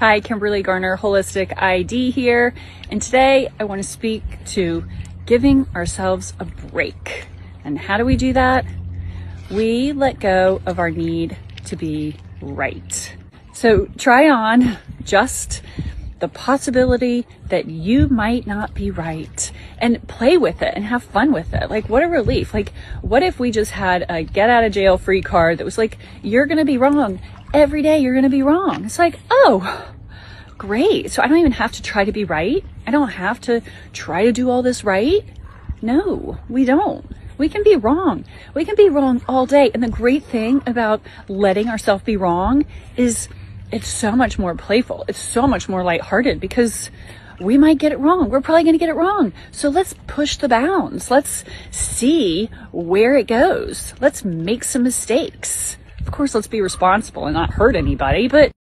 Hi, Kimberly Garner, Holistic ID here. And today I want to speak to giving ourselves a break. And how do we do that? We let go of our need to be right. So try on just the possibility that you might not be right and play with it and have fun with it. Like, what a relief. Like, what if we just had a get out of jail free card that was like, you're going to be wrong. Every day you're going to be wrong. It's like, oh, great. So I don't even have to try to be right. I don't have to try to do all this right. No, we don't. We can be wrong. We can be wrong all day. And the great thing about letting ourselves be wrong is it's so much more playful. It's so much more lighthearted because we might get it wrong. We're probably going to get it wrong. So let's push the bounds. Let's see where it goes. Let's make some mistakes. Of course, let's be responsible and not hurt anybody, but